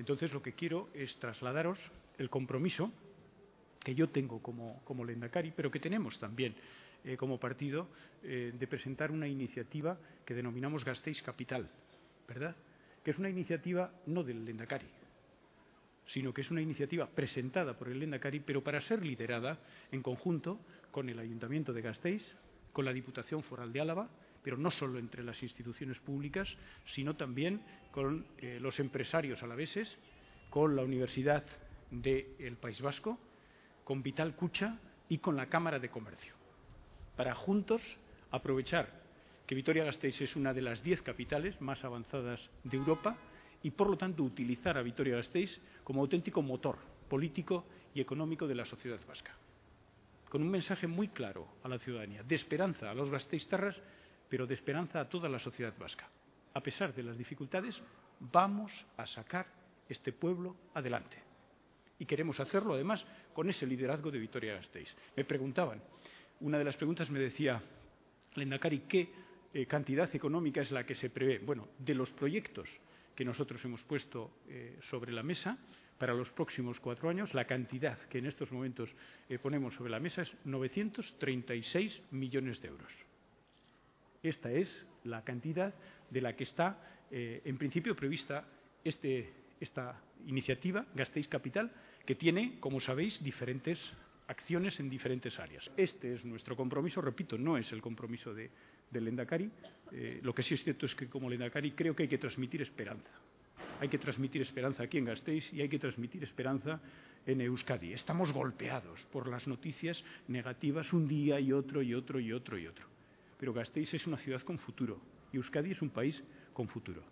Entonces, lo que quiero es trasladaros el compromiso que yo tengo como, como Lendakari, pero que tenemos también eh, como partido, eh, de presentar una iniciativa que denominamos Gasteiz Capital, ¿verdad? Que es una iniciativa no del Lendakari, sino que es una iniciativa presentada por el Lendakari, pero para ser liderada en conjunto con el Ayuntamiento de Gasteiz, con la Diputación Foral de Álava, pero no solo entre las instituciones públicas, sino también con eh, los empresarios alaveses, con la Universidad del País Vasco, con Vital Cucha y con la Cámara de Comercio, para juntos aprovechar que Vitoria-Gasteiz es una de las diez capitales más avanzadas de Europa y, por lo tanto, utilizar a Vitoria-Gasteiz como auténtico motor político y económico de la sociedad vasca. Con un mensaje muy claro a la ciudadanía, de esperanza a los gasteiztarras, pero de esperanza a toda la sociedad vasca. A pesar de las dificultades, vamos a sacar este pueblo adelante. Y queremos hacerlo, además, con ese liderazgo de Vitoria-Gasteiz. Me preguntaban, una de las preguntas me decía, Lendakari, ¿qué eh, cantidad económica es la que se prevé? Bueno, de los proyectos que nosotros hemos puesto eh, sobre la mesa para los próximos cuatro años, la cantidad que en estos momentos eh, ponemos sobre la mesa es 936 millones de euros. Esta es la cantidad de la que está, eh, en principio, prevista este, esta iniciativa, Gasteiz Capital, que tiene, como sabéis, diferentes acciones en diferentes áreas. Este es nuestro compromiso, repito, no es el compromiso de, del Lendakari. Eh, lo que sí es cierto es que, como Lendakari, creo que hay que transmitir esperanza. Hay que transmitir esperanza aquí en Gasteiz y hay que transmitir esperanza en Euskadi. Estamos golpeados por las noticias negativas un día y otro y otro y otro y otro pero Gasteiz es una ciudad con futuro y Euskadi es un país con futuro.